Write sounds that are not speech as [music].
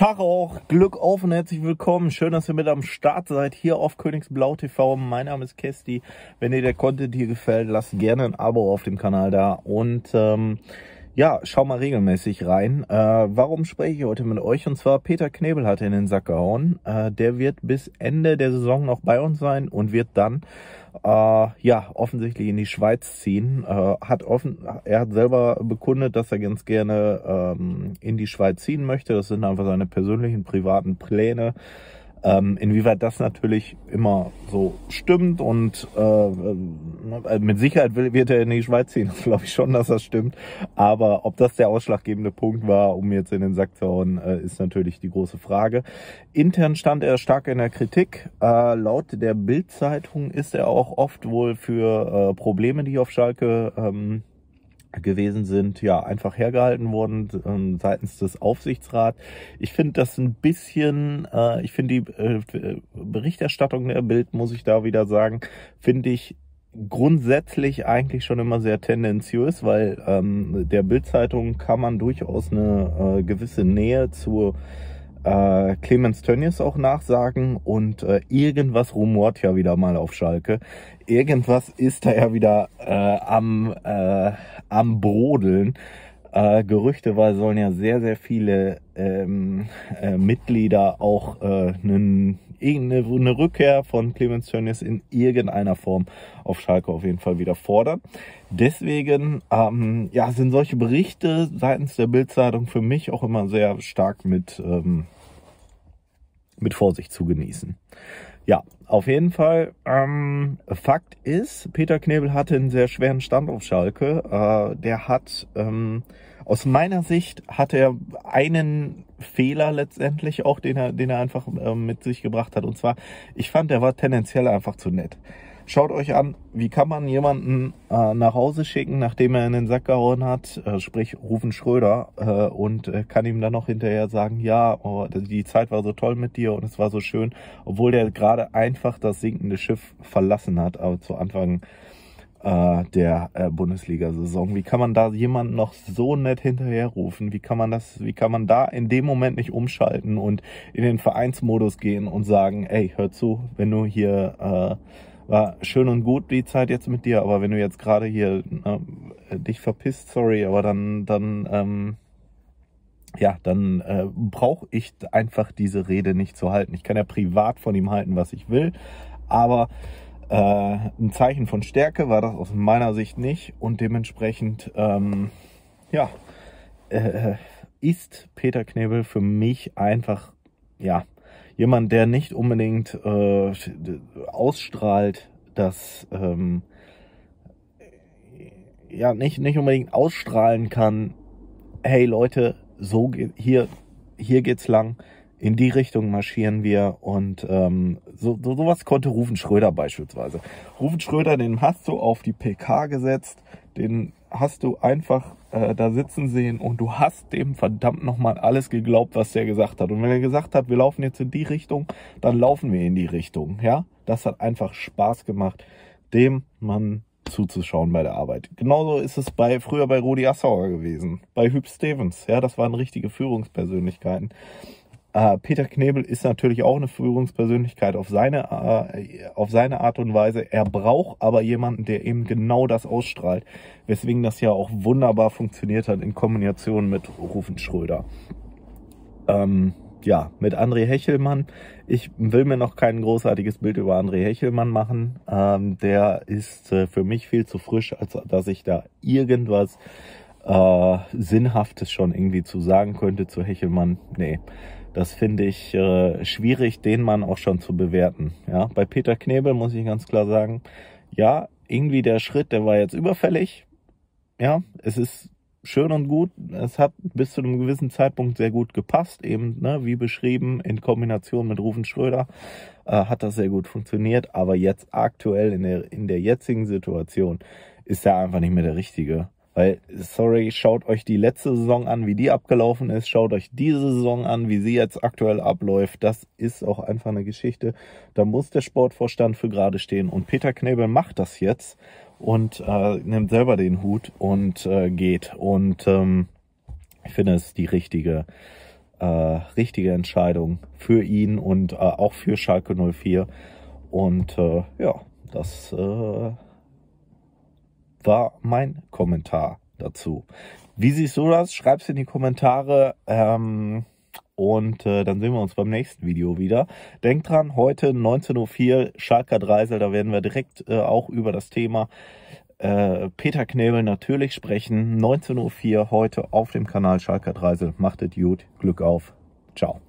Tag auch, Glück auf und herzlich willkommen. Schön, dass ihr mit am Start seid hier auf Königsblau TV. Mein Name ist Kesti. Wenn dir der Content hier gefällt, lasst gerne ein Abo auf dem Kanal da und ähm, ja, schau mal regelmäßig rein. Äh, warum spreche ich heute mit euch? Und zwar Peter Knebel hat in den Sack gehauen. Äh, der wird bis Ende der Saison noch bei uns sein und wird dann äh, ja offensichtlich in die Schweiz ziehen. Äh, hat offen, er hat selber bekundet, dass er ganz gerne ähm, in die Schweiz ziehen möchte. Das sind einfach seine persönlichen privaten Pläne. Ähm, inwieweit das natürlich immer so stimmt und äh, äh mit Sicherheit wird er in die Schweiz ziehen, [laughs] glaube ich schon, dass das stimmt. Aber ob das der ausschlaggebende Punkt war, um jetzt in den Sack zu hauen, äh, ist natürlich die große Frage. Intern stand er stark in der Kritik. Äh, laut der Bild-Zeitung ist er auch oft wohl für äh, Probleme, die auf Schalke ähm, gewesen sind, ja, einfach hergehalten worden äh, seitens des Aufsichtsrats. Ich finde das ein bisschen, äh, ich finde die äh, Berichterstattung der Bild, muss ich da wieder sagen, finde ich grundsätzlich eigentlich schon immer sehr tendenziös, weil ähm, der Bildzeitung kann man durchaus eine äh, gewisse Nähe zur äh, Clemens Tönnies auch nachsagen und äh, irgendwas rumort ja wieder mal auf Schalke. Irgendwas ist da ja wieder äh, am, äh, am Brodeln. Äh, gerüchteweise sollen ja sehr, sehr viele ähm, äh, Mitglieder auch äh, einen, irgendeine eine Rückkehr von Clemens Tönnies in irgendeiner Form auf Schalke auf jeden Fall wieder fordern. Deswegen ähm, ja, sind solche Berichte seitens der Bildzeitung für mich auch immer sehr stark mit, ähm, mit Vorsicht zu genießen. Ja, auf jeden Fall. Ähm, Fakt ist, Peter Knebel hatte einen sehr schweren Stand auf Schalke. Äh, der hat, ähm, aus meiner Sicht, hat er einen Fehler letztendlich auch, den er, den er einfach äh, mit sich gebracht hat. Und zwar, ich fand, er war tendenziell einfach zu nett. Schaut euch an, wie kann man jemanden äh, nach Hause schicken, nachdem er in den Sack gehauen hat, äh, sprich Rufen Schröder, äh, und äh, kann ihm dann noch hinterher sagen, ja, oh, die Zeit war so toll mit dir und es war so schön, obwohl der gerade einfach das sinkende Schiff verlassen hat, aber zu Anfang äh, der äh, Bundesliga-Saison. Wie kann man da jemanden noch so nett hinterherrufen? Wie kann man das, wie kann man da in dem Moment nicht umschalten und in den Vereinsmodus gehen und sagen, ey, hör zu, wenn du hier äh, war schön und gut die Zeit jetzt mit dir, aber wenn du jetzt gerade hier äh, dich verpisst, sorry, aber dann, dann, ähm, ja, dann äh, brauche ich einfach diese Rede nicht zu halten. Ich kann ja privat von ihm halten, was ich will, aber äh, ein Zeichen von Stärke war das aus meiner Sicht nicht und dementsprechend, ähm, ja, äh, ist Peter Knebel für mich einfach, ja, jemand, der nicht unbedingt äh, ausstrahlt, dass ähm, ja nicht nicht unbedingt ausstrahlen kann. Hey Leute, so geht hier hier geht's lang. In die Richtung marschieren wir und ähm, so, so sowas konnte Rufen Schröder beispielsweise. Rufen Schröder, den hast du auf die PK gesetzt, den hast du einfach äh, da sitzen sehen und du hast dem verdammt nochmal alles geglaubt, was der gesagt hat. Und wenn er gesagt hat, wir laufen jetzt in die Richtung, dann laufen wir in die Richtung. Ja, das hat einfach Spaß gemacht, dem Mann zuzuschauen bei der Arbeit. Genauso ist es bei früher bei Rudi Assauer gewesen, bei Hüb Stevens. Ja, das waren richtige Führungspersönlichkeiten. Äh, Peter Knebel ist natürlich auch eine Führungspersönlichkeit auf seine, äh, auf seine Art und Weise. Er braucht aber jemanden, der eben genau das ausstrahlt, weswegen das ja auch wunderbar funktioniert hat in Kombination mit Rufen Schröder. Ähm, ja, mit André Hechelmann. Ich will mir noch kein großartiges Bild über André Hechelmann machen. Ähm, der ist äh, für mich viel zu frisch, als dass ich da irgendwas Sinnhaftes schon irgendwie zu sagen könnte zu Hechelmann. Nee. Das finde ich äh, schwierig, den Mann auch schon zu bewerten. Ja, bei Peter Knebel muss ich ganz klar sagen, ja, irgendwie der Schritt, der war jetzt überfällig. Ja, es ist schön und gut. Es hat bis zu einem gewissen Zeitpunkt sehr gut gepasst, eben, ne, wie beschrieben, in Kombination mit Rufen Schröder äh, hat das sehr gut funktioniert. Aber jetzt aktuell in der, in der jetzigen Situation ist er einfach nicht mehr der Richtige. Weil, sorry, schaut euch die letzte Saison an, wie die abgelaufen ist. Schaut euch diese Saison an, wie sie jetzt aktuell abläuft. Das ist auch einfach eine Geschichte. Da muss der Sportvorstand für gerade stehen. Und Peter Knebel macht das jetzt und äh, nimmt selber den Hut und äh, geht. Und ähm, ich finde es die richtige äh, richtige Entscheidung für ihn und äh, auch für Schalke 04. Und äh, ja, das äh, war mein Kommentar dazu. Wie siehst du das? Schreib's in die Kommentare. Ähm, und äh, dann sehen wir uns beim nächsten Video wieder. Denkt dran, heute 19.04 Uhr, Schalker Dreisel, da werden wir direkt äh, auch über das Thema äh, Peter Knebel natürlich sprechen. 19.04 Uhr heute auf dem Kanal Schalker Dreisel. Macht es gut, Glück auf. Ciao.